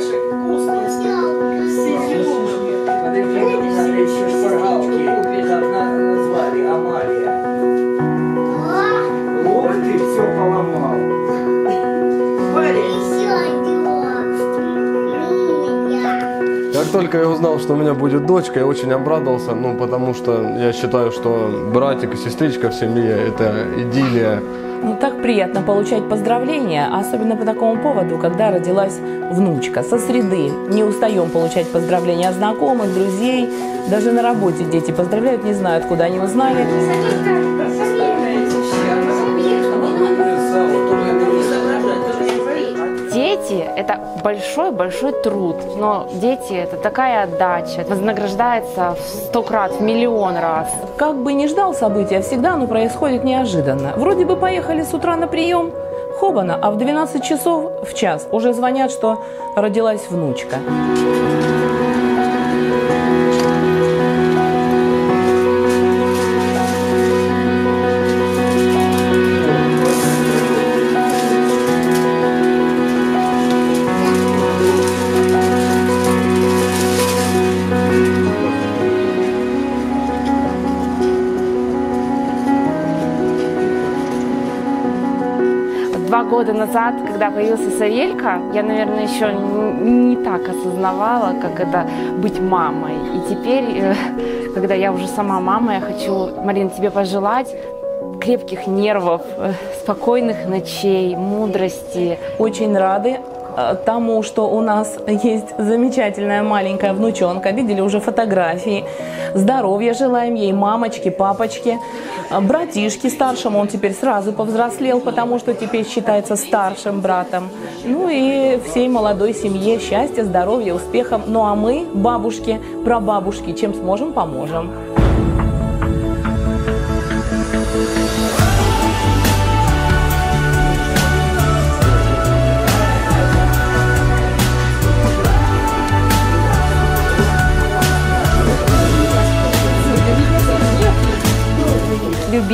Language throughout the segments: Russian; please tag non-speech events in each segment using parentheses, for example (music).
орешек вкусный. Подожди, надо еще шпаргалки назвали Амалия. Как только я узнал, что у меня будет дочка, я очень обрадовался, ну, потому что я считаю, что братик и сестричка в семье – это идиллия. Ну, так приятно получать поздравления, особенно по такому поводу, когда родилась внучка. Со среды не устаем получать поздравления от знакомых, друзей. Даже на работе дети поздравляют, не знаю, откуда они узнали. Это большой-большой труд, но дети – это такая отдача, вознаграждается в сто крат, в миллион раз. Как бы ни ждал события, всегда оно происходит неожиданно. Вроде бы поехали с утра на прием, хобана, а в 12 часов в час уже звонят, что родилась внучка. Года назад, когда появился Савелька, я, наверное, еще не так осознавала, как это быть мамой. И теперь, э, (laughs) когда я уже сама мама, я хочу, Марин, тебе пожелать крепких нервов, э, спокойных ночей, мудрости. Очень рады тому, что у нас есть замечательная маленькая внучонка. Видели уже фотографии. Здоровья желаем ей, мамочки, папочки. Э, Братишке старшему, он теперь сразу повзрослел, потому что теперь считается старшим братом. Ну и всей молодой семье счастья, здоровья, успехов. Ну а мы, бабушки, прабабушки, чем сможем, поможем.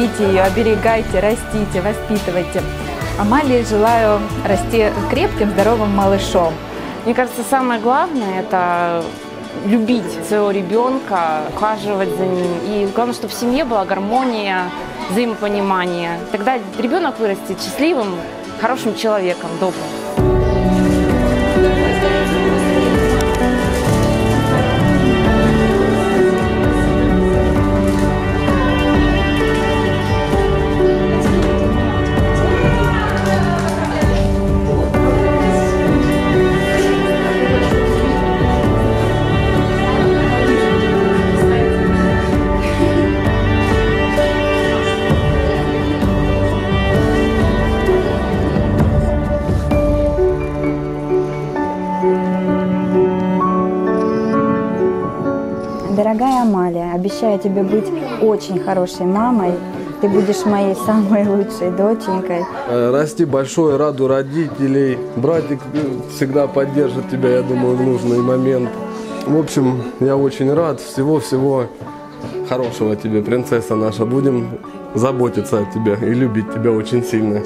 Любите ее, оберегайте, растите, воспитывайте. Амалии желаю расти крепким, здоровым малышом. Мне кажется, самое главное – это любить своего ребенка, ухаживать за ним. И главное, чтобы в семье была гармония, взаимопонимание. Тогда ребенок вырастет счастливым, хорошим человеком, добрым. Дорогая Амалия, обещаю тебе быть очень хорошей мамой. Ты будешь моей самой лучшей доченькой. Э, Расти большой, раду родителей. Братик э, всегда поддержит тебя, я думаю, в нужный момент. В общем, я очень рад. Всего-всего хорошего тебе, принцесса наша. Будем заботиться о тебе и любить тебя очень сильно.